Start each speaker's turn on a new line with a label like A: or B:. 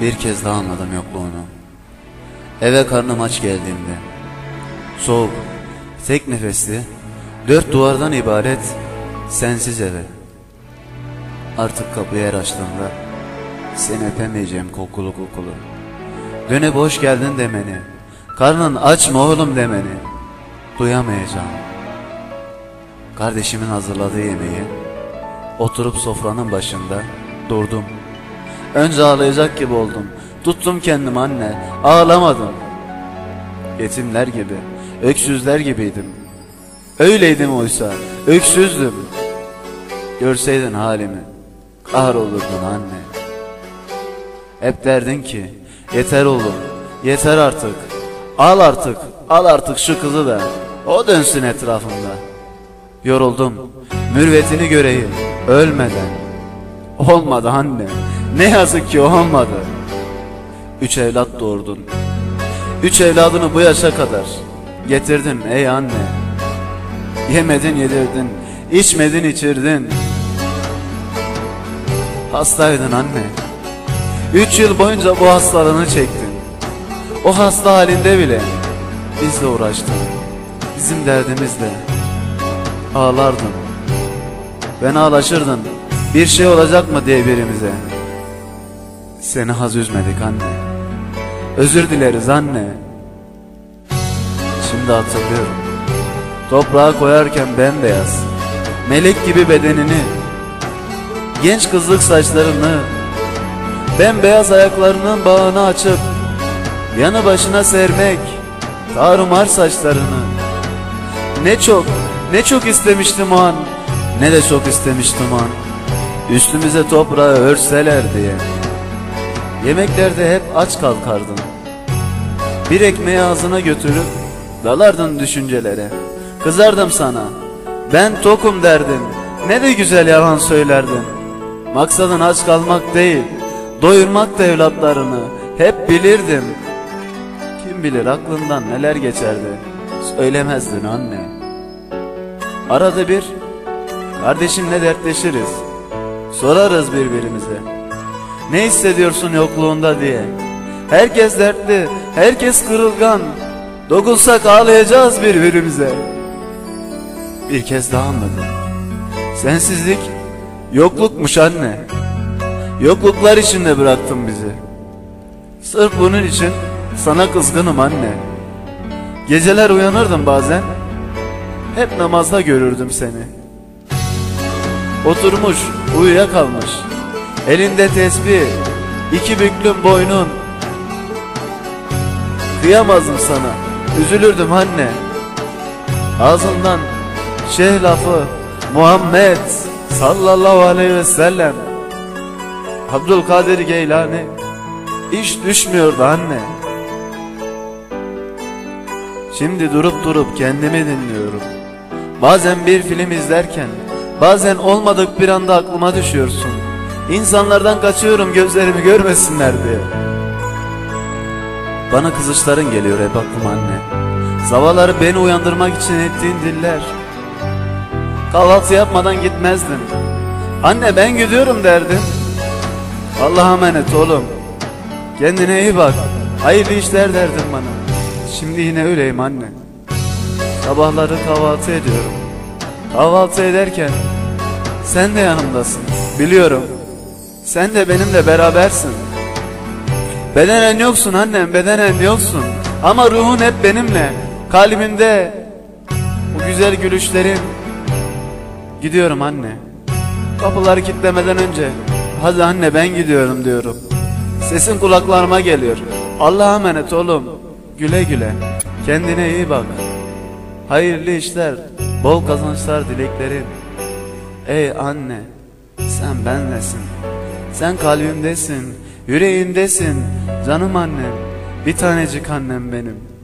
A: Bir kez daha anladım yokluğunu. Eve karnım aç geldiğimde. Soğuk, tek nefesli, dört duvardan ibaret, sensiz eve. Artık kapıyı her açtığımda, seni öpemeyeceğim kokulu kokulu. Dönüp hoş geldin demeni, karnın aç mı oğlum demeni, duyamayacağım. Kardeşimin hazırladığı yemeği, oturup sofranın başında durdum. Önce ağlayacak gibi oldum. Tuttum kendimi anne. Ağlamadım. Yetimler gibi, öksüzler gibiydim. Öyleydim oysa, öksüzdüm. Görseydin halimi, kahrolurdun anne. Hep derdin ki, yeter oğlum, yeter artık. Al artık, al artık şu kızı da. O dönsün etrafımda. Yoruldum, mürvetini göreyim, ölmeden. Olmadı anne. Ne yazık ki olmadı. Üç evlat doğurdun. Üç evladını bu yaşa kadar getirdin ey anne. Yemedin yedirdin, içmedin içirdin. Hastaydın anne. Üç yıl boyunca bu hastalığını çektin. O hasta halinde bile bizle uğraştın. Bizim derdimizle ağlardın. Ben ağlaşırdın. Bir şey olacak mı diye birimize. Seni haz üzmedik anne. Özür dileriz anne. Şimdi hatırlıyorum. Toprağa koyarken bembeyaz. Melek gibi bedenini. Genç kızlık saçlarını. Bembeyaz ayaklarının bağını açıp. Yanı başına sermek. Tarumar saçlarını. Ne çok, ne çok istemiştim o an. Ne de çok istemiştim o an. Üstümüze toprağı örseler diye. Yemeklerde hep aç kalkardın. Bir ekmeği ağzına götürüp dalardın düşüncelere. Kızardım sana. Ben tokum derdin. Ne de güzel yalan söylerdin. Maksadın aç kalmak değil, doyurmak da evlatlarını. Hep bilirdim. Kim bilir aklından neler geçerdi. Söylemezdin anne. Arada bir kardeşimle dertleşiriz. Sorarız birbirimize. Ne hissediyorsun yokluğunda diye. Herkes dertli, herkes kırılgan. Dokunsak ağlayacağız birbirimize. Bir kez daha anladım. Sensizlik yoklukmuş anne. Yokluklar içinde bıraktın bizi. Sırf bunun için sana kızgınım anne. Geceler uyanırdım bazen. Hep namazda görürdüm seni. Oturmuş, uyuyakalmış. Elinde tesbih, iki büklüm boynun. Kıyamazdım sana, üzülürdüm anne. Ağzından şeyh lafı, Muhammed sallallahu aleyhi ve sellem. Abdülkadir Geylani, iş düşmüyordu anne. Şimdi durup durup kendimi dinliyorum. Bazen bir film izlerken, bazen olmadık bir anda aklıma düşüyorsun. İnsanlardan kaçıyorum gözlerimi görmesinler diye. Bana kızışların geliyor hep aklıma anne. Zavalları beni uyandırmak için ettiğin diller. Kahvaltı yapmadan gitmezdin. Anne ben gidiyorum derdin. Allah'a emanet oğlum. Kendine iyi bak. Hayırlı işler derdin bana. Şimdi yine öyleyim anne. Sabahları kahvaltı ediyorum. Kahvaltı ederken sen de yanımdasın. Biliyorum. Sen de benimle berabersin. Bedenen yoksun annem, bedenen yoksun. Ama ruhun hep benimle. Kalbimde bu güzel gülüşlerin. Gidiyorum anne. Kapıları kilitlemeden önce hadi anne ben gidiyorum diyorum. Sesin kulaklarıma geliyor. Allah'a emanet oğlum. Güle güle. Kendine iyi bak. Hayırlı işler, bol kazançlar dileklerim. Ey anne, sen benlesin. Sen kalbimdesin, yüreğimdesin. Canım annem, bir tanecik annem benim.